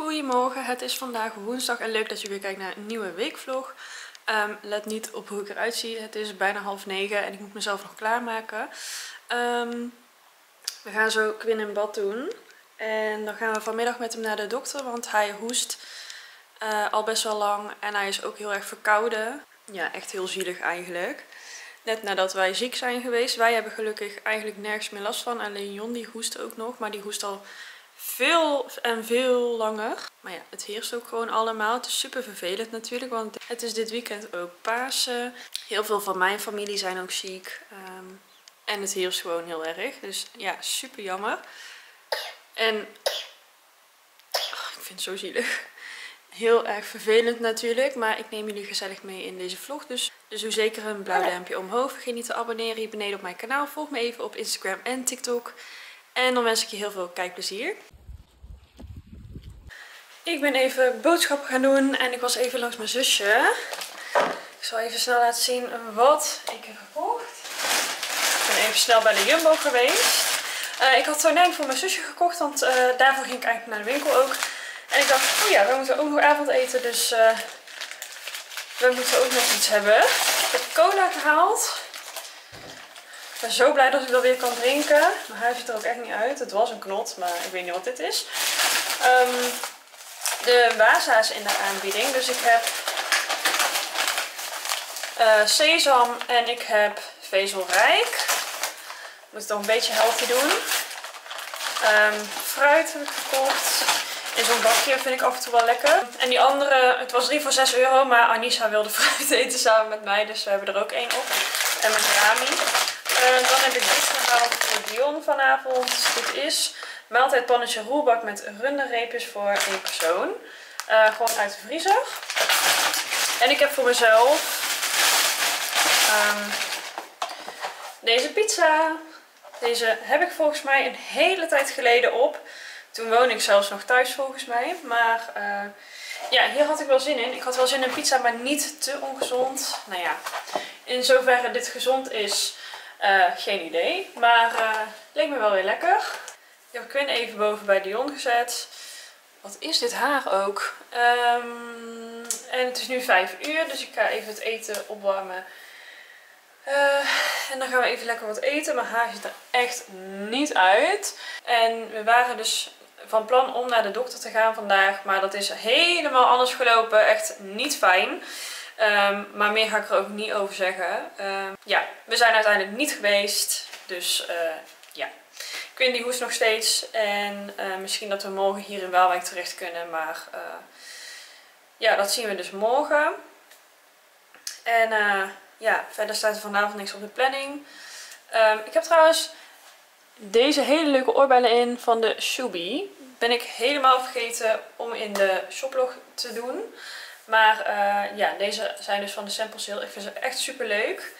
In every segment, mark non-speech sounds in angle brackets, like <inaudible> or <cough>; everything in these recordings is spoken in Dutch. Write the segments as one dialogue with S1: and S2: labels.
S1: Goedemorgen, het is vandaag woensdag en leuk dat je weer kijkt naar een nieuwe weekvlog. Ehm, let niet op hoe ik eruit zie, het is bijna half negen en ik moet mezelf nog klaarmaken. Um, we gaan zo Quinn in bad doen en dan gaan we vanmiddag met hem naar de dokter, want hij hoest uh, al best wel lang en hij is ook heel erg verkouden. Ja, echt heel zielig eigenlijk. Net nadat wij ziek zijn geweest. Wij hebben gelukkig eigenlijk nergens meer last van. Alleen Jon die hoest ook nog, maar die hoest al veel en veel langer. Maar ja, het heerst ook gewoon allemaal. Het is super vervelend natuurlijk, want het is dit weekend ook Pasen. Heel veel van mijn familie zijn ook ziek. Ehm, en het heerst gewoon heel erg. Dus ja, super jammer. En oh, ik vind het zo zielig. Heel erg vervelend natuurlijk, maar ik neem jullie gezellig mee in deze vlog. Dus, dus doe zeker een blauw duimpje omhoog. Vergeet niet te abonneren hier beneden op mijn kanaal. Volg me even op Instagram en TikTok. En dan wens ik je heel veel kijkplezier. Ik ben even boodschappen gaan doen en ik was even langs mijn zusje. Ik zal even snel laten zien wat ik heb gekocht. Ik ben even snel bij de Jumbo geweest. Uh, ik had tonijn voor mijn zusje gekocht, want uh, daarvoor ging ik eigenlijk naar de winkel ook. En ik dacht, oh ja, we moeten ook nog avondeten, dus uh, we moeten ook nog iets hebben. Ik heb cola gehaald. Ik ben zo blij dat ik dat weer kan drinken. Mijn huis ziet er ook echt niet uit. Het was een knot, maar ik weet niet wat dit is. Um, de Waza is in de aanbieding. Dus ik heb uh, sesam en ik heb vezelrijk. Moet het toch een beetje healthy doen. Um, fruit heb ik gekocht. In zo'n bakje vind ik af en toe wel lekker. En die andere, het was 3 voor 6 euro. Maar Anissa wilde <laughs> fruit eten samen met mij. Dus we hebben er ook één op. En met rami. Uh, dan heb ik dit gehaald voor Dion vanavond. Dit is maaltijdpannetje roerbak met runderreepjes voor één persoon. Uh, gewoon uit de vriezer. En ik heb voor mezelf um, deze pizza. Deze heb ik volgens mij een hele tijd geleden op. Toen woonde ik zelfs nog thuis volgens mij. Maar uh, ja, hier had ik wel zin in. Ik had wel zin in pizza, maar niet te ongezond. Nou ja, in zoverre dit gezond is, uh, geen idee. Maar leek me wel weer lekker. Ik heb Quinn even boven bij Dion gezet. Wat is dit haar ook? Um, en het is nu 5 uur, dus ik ga even het eten opwarmen. Uh, en dan gaan we even lekker wat eten. Mijn haar ziet er echt niet uit. En we waren dus van plan om naar de dokter te gaan vandaag. Maar dat is helemaal anders gelopen. Echt niet fijn. Um, maar meer ga ik er ook niet over zeggen. Um, ja, we zijn uiteindelijk niet geweest. Dus uh, ja, Die hoest nog steeds. En uh, misschien dat we morgen hier in Waalwijk terecht kunnen. Maar uh, ja, dat zien we dus morgen. En uh, ja, verder staat er vanavond niks op de planning. Um, ik heb trouwens deze hele leuke oorbellen in van de Shubi. Ben ik helemaal vergeten om in de shoplog te doen. Maar ja, deze zijn dus van de sample sale. Ik vind ze echt super leuk.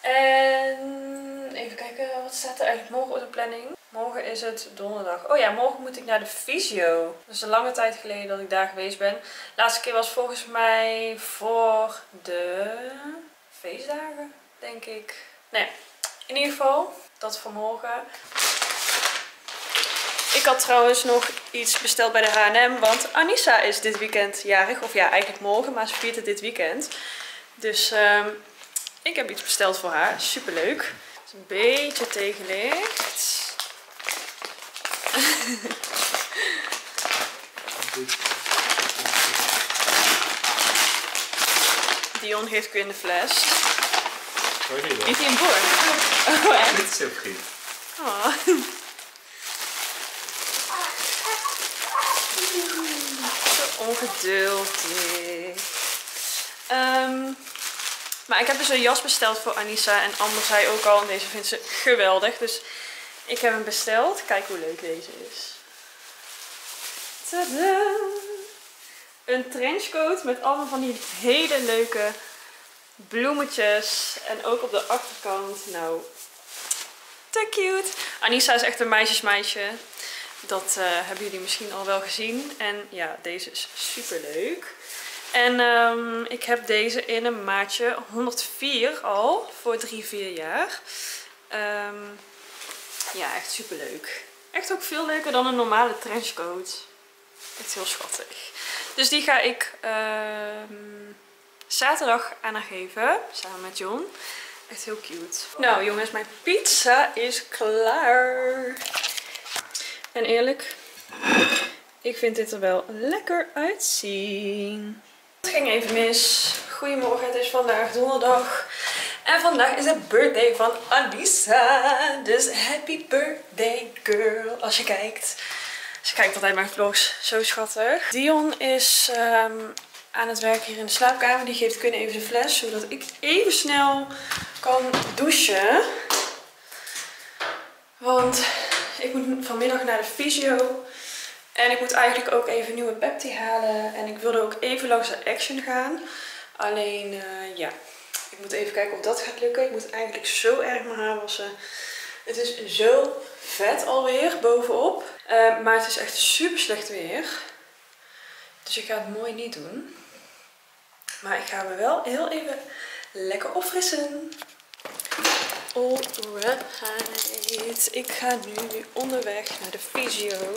S1: En even kijken, wat staat er eigenlijk morgen op de planning? Morgen is het donderdag. Oh ja, morgen moet ik naar de fysio. Dat is een lange tijd geleden dat ik daar geweest ben. De laatste keer was volgens mij voor de feestdagen, denk ik. Nou ja, in ieder geval, dat voor morgen. Ik had trouwens nog iets besteld bij de H&M, want Anissa is dit weekend jarig. Of ja, eigenlijk morgen, maar ze viert het dit weekend. Dus um, ik heb iets besteld voor haar. Superleuk. Het is een beetje tegenlicht. <laughs> Dion geeft in de fles. Heeft hij een boord? Oh, echt?
S2: Dit is heel vriend.
S1: Oh. <laughs> Zo ongeduldig. Um, maar ik heb dus een jas besteld voor Anissa. En Amber zei ook al, en deze vindt ze geweldig. Dus ik heb hem besteld. Kijk hoe leuk deze is. Tada! Een trenchcoat met allemaal van die hele leuke bloemetjes. En ook op de achterkant, nou, te cute. Anissa is echt een meisjesmeisje. Dat uh, hebben jullie misschien al wel gezien. En ja, deze is super leuk. En um, ik heb deze in een maatje 104 al, voor 3-4 jaar. Um, ja, echt super leuk. Echt ook veel leuker dan een normale trenchcoat. Echt heel schattig. Dus die ga ik ehm, zaterdag aan haar geven. Samen met John. Echt heel cute. Nou jongens, mijn pizza is klaar. En eerlijk, ik vind dit er wel lekker uitzien. Het ging even mis. Goedemorgen, het is vandaag donderdag. En vandaag is het birthday van Alisa. Dus happy birthday girl. Als je kijkt. Ze kijkt altijd mijn vlogs. Zo schattig. Dion is ehm, aan het werk hier in de slaapkamer. Die geeft kunnen even de fles. Zodat ik even snel kan douchen. Want ik moet vanmiddag naar de fysio. En ik moet eigenlijk ook even nieuwe Pepti halen. En ik wilde ook even langs de Action gaan. Alleen, uh, ja. Ik moet even kijken of dat gaat lukken. Ik moet eigenlijk zo erg mijn haar wassen. Het is zo vet alweer bovenop. Uh, maar het is echt super slecht weer. Dus ik ga het mooi niet doen. Maar ik ga me wel heel even lekker opfrissen. Alright. Ik ga nu onderweg naar de fysio.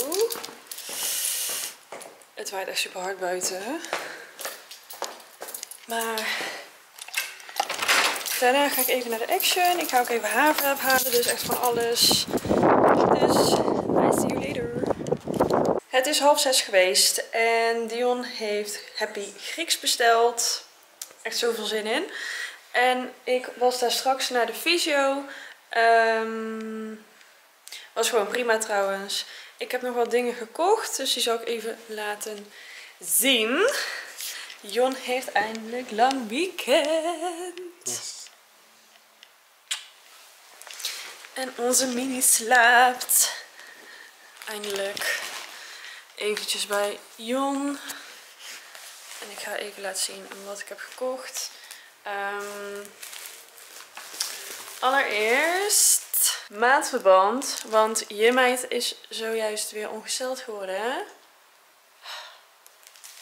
S1: Het waait echt super hard buiten. Maar verder ga ik even naar de Action. Ik ga ook even haarverf halen, dus echt van alles. Dus, I see you later. Het is half zes geweest en Dion heeft Happy Grieks besteld. Echt zoveel zin in. En ik was daar straks naar de fysio. Um, was gewoon prima trouwens. Ik heb nog wat dingen gekocht, dus die zal ik even laten zien. Jon heeft eindelijk lang weekend. En onze mini slaapt. Eindelijk. Eventjes bij Jon. En ik ga even laten zien wat ik heb gekocht. Um, allereerst maatverband. Want je meid is zojuist weer ongesteld geworden.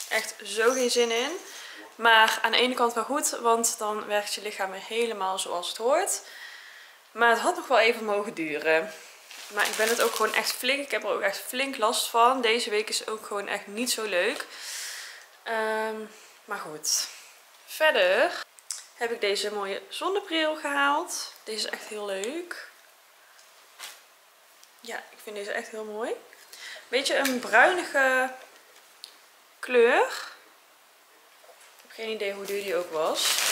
S1: Echt zo geen zin in. Maar aan de ene kant wel goed, want dan werkt je lichaam helemaal zoals het hoort. Maar het had nog wel even mogen duren. Maar ik ben het ook gewoon echt flink. Ik heb er ook echt flink last van. Deze week is ook gewoon echt niet zo leuk. Um, maar goed. Verder heb ik deze mooie zonnebril gehaald. Deze is echt heel leuk. Ja, ik vind deze echt heel mooi. Beetje een bruinige kleur. Ik heb geen idee hoe duur die ook was.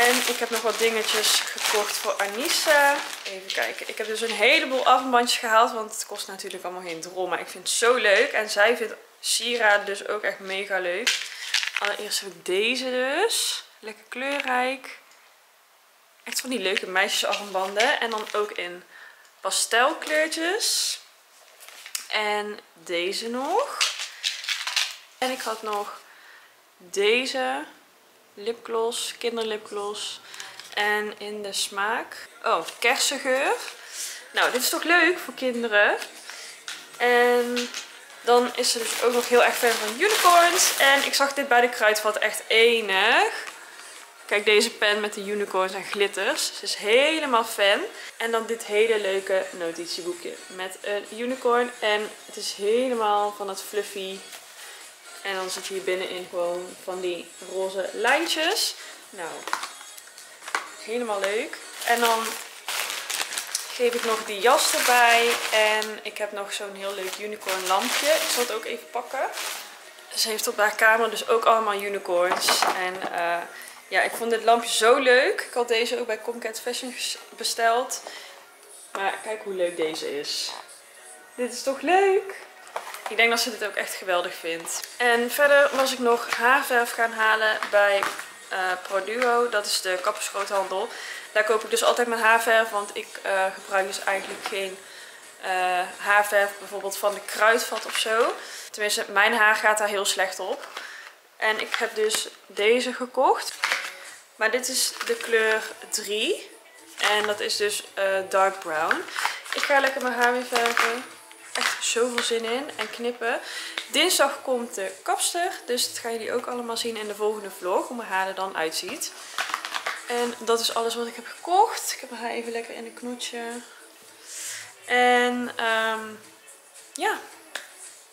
S1: En ik heb nog wat dingetjes gekocht voor Anissa. Even kijken. Ik heb dus een heleboel afbandjes gehaald. Want het kost natuurlijk allemaal geen drol. Maar ik vind het zo leuk. En zij vindt sieraden dus ook echt mega leuk. Allereerst heb ik deze dus. Lekker kleurrijk. Echt van die leuke meisjesarmbanden. En dan ook in pastelkleurtjes. En deze nog. En ik had nog deze lipgloss, kinderlipgloss. En in de smaak, oh, kersengeur. Nou, dit is toch leuk voor kinderen. En dan is ze dus ook nog heel erg fan van unicorns. En ik zag dit bij de kruidvat echt enig. Kijk, deze pen met de unicorns en glitters. Ze is helemaal fan. En dan dit hele leuke notitieboekje met een unicorn. En het is helemaal van het fluffy. En dan zit hier binnenin gewoon van die roze lijntjes. Nou, helemaal leuk. En dan geef ik nog die jas erbij. En ik heb nog zo'n heel leuk unicorn lampje. Ik zal het ook even pakken. Ze heeft op haar kamer dus ook allemaal unicorns. En uh, ja, ik vond dit lampje zo leuk. Ik had deze ook bij Comcat Fashion besteld. Maar kijk hoe leuk deze is. Dit is toch leuk? Ik denk dat ze dit ook echt geweldig vindt. En verder was ik nog haarverf gaan halen bij uh, Produo. Dat is de kappersgroothandel. Daar koop ik dus altijd mijn haarverf. Want ik uh, gebruik dus eigenlijk geen uh, haarverf bijvoorbeeld van de kruidvat of zo. Tenminste, mijn haar gaat daar heel slecht op. En ik heb dus deze gekocht. Maar dit is de kleur 3. En dat is dus dark brown. Ik ga lekker mijn haar weer verven. Echt zoveel zin in. En knippen. Dinsdag komt de kapster. Dus dat gaan jullie ook allemaal zien in de volgende vlog. Hoe mijn haar er dan uitziet. En dat is alles wat ik heb gekocht. Ik heb mijn haar even lekker in een knoetje. En um, ja,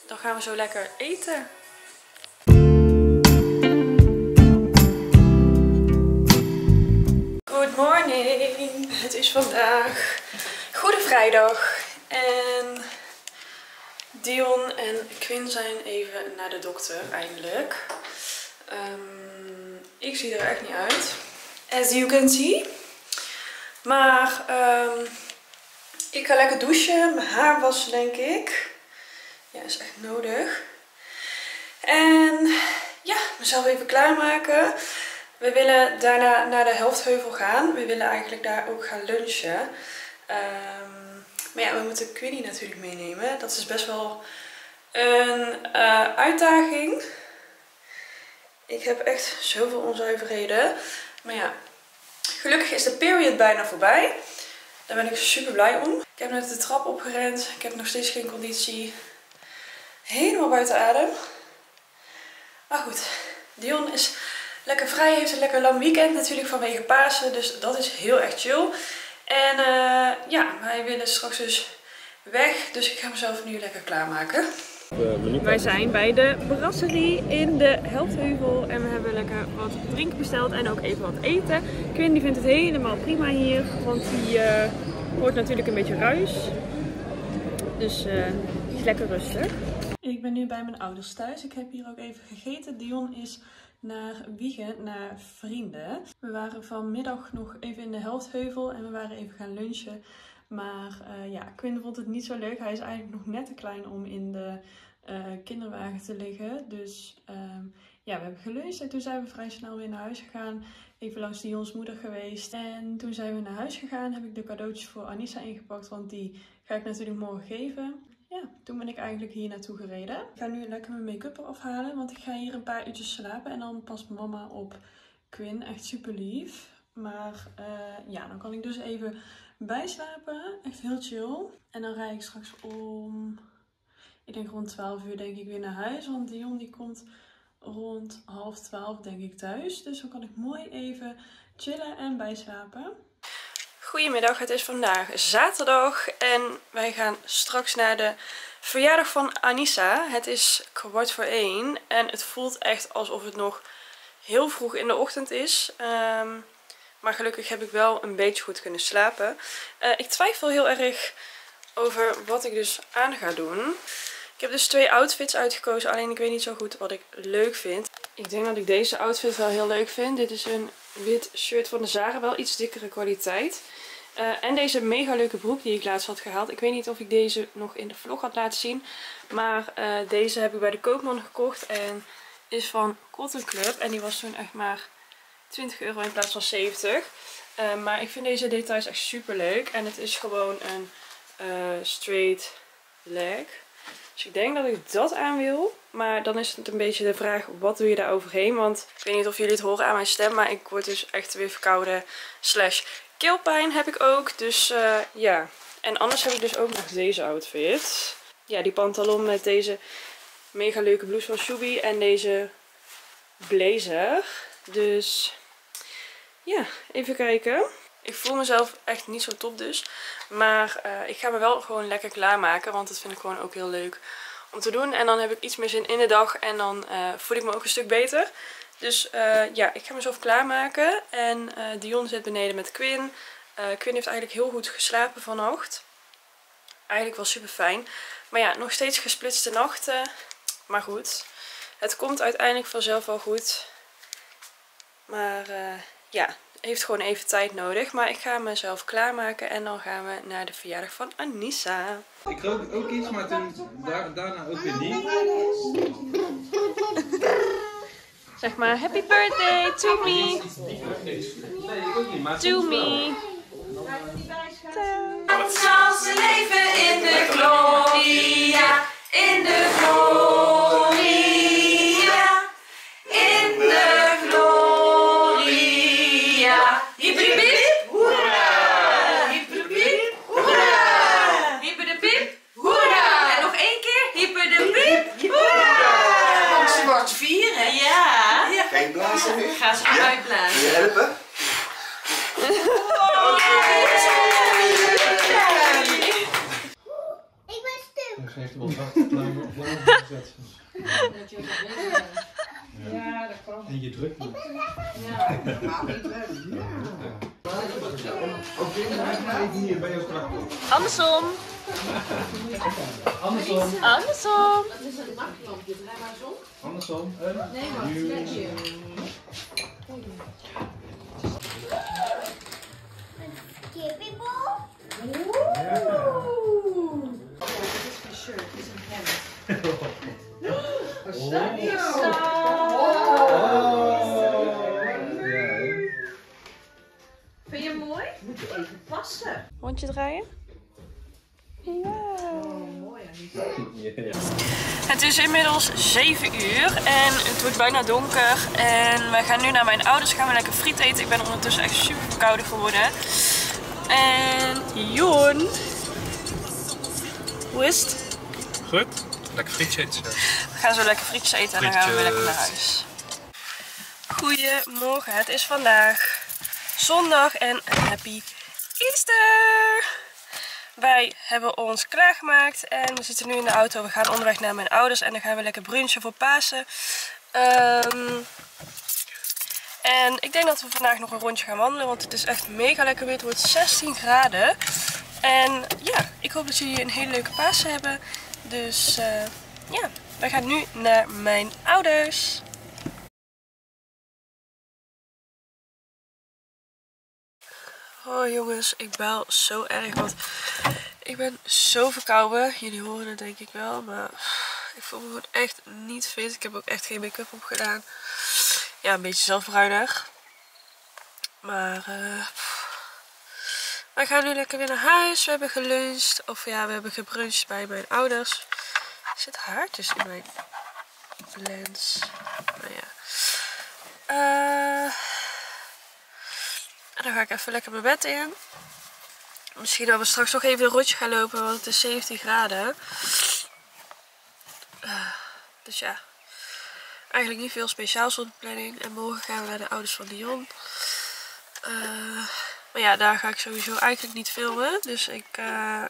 S1: dan gaan we zo lekker eten. Good morning! Het is vandaag Goede Vrijdag en Dion en Quinn zijn even naar de dokter eindelijk. Ehm, ik zie er echt niet uit, as you can see. Maar um, ik ga lekker douchen, mijn haar wassen denk ik. Ja, is echt nodig. En ja, mezelf even klaarmaken. We willen daarna naar de Helftheuvel gaan. We willen eigenlijk daar ook gaan lunchen. Um, maar ja, we moeten Quinny natuurlijk meenemen. Dat is best wel een uh, uitdaging. Ik heb echt zoveel onzuiverheden. Maar ja, gelukkig is de period bijna voorbij. Daar ben ik super blij om. Ik heb net de trap opgerend. Ik heb nog steeds geen conditie. Helemaal buiten adem. Maar goed, Dion is lekker vrij. Heeft een lekker lang weekend natuurlijk vanwege Pasen. Dus dat is heel erg chill. En uh, ja, wij willen straks dus weg. Dus ik ga mezelf nu lekker klaarmaken. Wij zijn bij de brasserie in de Heldheuvel en we hebben lekker wat drinken besteld en ook even wat eten. Quinn die vindt het helemaal prima hier, want die uh, hoort natuurlijk een beetje ruis. Dus uh, die is lekker rustig. Ik ben nu bij mijn ouders thuis. Ik heb hier ook even gegeten. Dion is naar Wiegen, naar vrienden. We waren vanmiddag nog even in de Heldheuvel en we waren even gaan lunchen. Maar uh, ja, Quinn vond het niet zo leuk. Hij is eigenlijk nog net te klein om in de uh, kinderwagen te liggen. Dus um, ja, we hebben geluncht en toen zijn we vrij snel weer naar huis gegaan. Even langs Dion's moeder geweest. En toen zijn we naar huis gegaan. Heb ik de cadeautjes voor Anissa ingepakt, want die ga ik natuurlijk morgen geven. Ja, toen ben ik eigenlijk hier naartoe gereden. Ik ga nu lekker mijn make-up eraf halen, want ik ga hier een paar uurtjes slapen. En dan past mama op Quinn. Echt super lief. Maar uh, ja, dan kan ik dus even bijslapen. Echt heel chill. En dan rijd ik straks om, ik denk rond 12 uur denk ik weer naar huis. Want Dion die komt rond half 12 denk ik thuis. Dus dan kan ik mooi even chillen en bijslapen. Goedemiddag, het is vandaag zaterdag en wij gaan straks naar de verjaardag van Anissa. Het is kwart voor één en het voelt echt alsof het nog heel vroeg in de ochtend is. Um, maar gelukkig heb ik wel een beetje goed kunnen slapen. Uh, ik twijfel heel erg over wat ik dus aan ga doen. Ik heb dus twee outfits uitgekozen. Alleen ik weet niet zo goed wat ik leuk vind. Ik denk dat ik deze outfit wel heel leuk vind. Dit is een wit shirt van de Zara. Wel iets dikkere kwaliteit. Uh, en deze mega leuke broek die ik laatst had gehaald. Ik weet niet of ik deze nog in de vlog had laten zien. Maar uh, deze heb ik bij de Koopman gekocht. En is van Cotton Club. En die was toen echt maar 20 euro in plaats van 70. Uh, eh, maar ik vind deze details echt super leuk. En het is gewoon een straight leg. Dus ik denk dat ik dat aan wil. Maar dan is het een beetje de vraag, wat doe je daar overheen? Want ik weet niet of jullie het horen aan mijn stem. Maar ik word dus echt weer verkouden. Slash keelpijn heb ik ook. Dus uh, ja. En anders heb ik dus ook nog deze outfit. Ja, die pantalon met deze mega leuke blouse van Shubi. En deze blazer. Dus ja, even kijken. Ik voel mezelf echt niet zo top dus. Maar uh, ik ga me wel gewoon lekker klaarmaken. Want dat vind ik gewoon ook heel leuk om te doen. En dan heb ik iets meer zin in de dag. En dan uh, voel ik me ook een stuk beter. Dus uh, ja, ik ga mezelf klaarmaken. En Dion zit beneden met Quinn. Quinn heeft eigenlijk heel goed geslapen vannacht. Eigenlijk wel super fijn. Maar ja, nog steeds gesplitste nachten. Maar goed. Het komt uiteindelijk vanzelf wel goed. Maar ja, heeft gewoon even tijd nodig. Maar ik ga mezelf klaarmaken en dan gaan we naar de verjaardag van Anissa.
S2: Ik rook ook iets, maar toen, daar, daarna ook weer niet.
S1: zeg maar, happy birthday to me. To me. Als leven in de gloria,
S3: helpen?
S4: Ik ben stuk.
S2: heeft hem al gezet. <laughs>
S4: Ja, dat kan.
S2: En je drukt hem.
S4: Ja. <laughs>
S2: Ik hier bij jou krachten.
S1: Andersom.
S2: Andersom.
S1: Andersom.
S4: Dat is een nachtlampje, draai maar om.
S2: Andersom.
S4: Nee, maar een hemd. Wat is dat? Vind je hem mooi? Moet je even passen.
S1: Rondje draaien. Ja.
S4: Oh, mooi Anita. <laughs>
S1: Het is inmiddels 7 uur en het wordt bijna donker. En we gaan nu naar mijn ouders, gaan we lekker friet eten. Ik ben ondertussen echt super verkouden geworden. En Joen. Hoe is het?
S5: Goed. Lekker frietje eten.
S1: We gaan zo lekker frietjes eten en dan gaan we weer lekker naar huis. Goedemorgen, het is vandaag zondag en happy Easter! Wij hebben ons klaargemaakt en we zitten nu in de auto. We gaan onderweg naar mijn ouders en dan gaan we lekker brunchen voor Pasen. Ehm, en ik denk dat we vandaag nog een rondje gaan wandelen, want het is echt mega lekker weer. Het wordt 16 graden. En ja, ik hoop dat jullie een hele leuke Pasen hebben. Dus eh, ja, wij gaan nu naar mijn ouders. Oh jongens, ik baal zo erg, want ik ben zo verkouden. Jullie horen het denk ik wel, maar ik voel me gewoon echt niet fit. Ik heb ook echt geen make-up op gedaan. Ja, een beetje zelfbruinig. Maar eh, wij gaan nu lekker weer naar huis. We hebben geluncht, of ja, we hebben gebruncht bij mijn ouders. Er zit haar tussen in mijn lens. Nou ja. Eh... En dan ga ik even lekker mijn bed in. Misschien dat we straks nog even een rondje gaan lopen, want het is 17 graden. Eh, dus ja, eigenlijk niet veel speciaals op de planning. En morgen gaan we naar de ouders van Dion. Eh, maar ja, daar ga ik sowieso eigenlijk niet filmen. Dus ik, eh,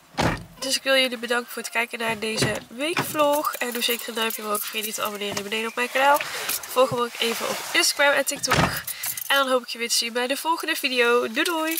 S1: dus ik wil jullie bedanken voor het kijken naar deze weekvlog. En doe zeker een duimpje omhoog. Vergeet niet te abonneren beneden op mijn kanaal. Volg me ook even op Instagram en TikTok. En dan hoop ik je weer te zien bij de volgende video. Doei doei!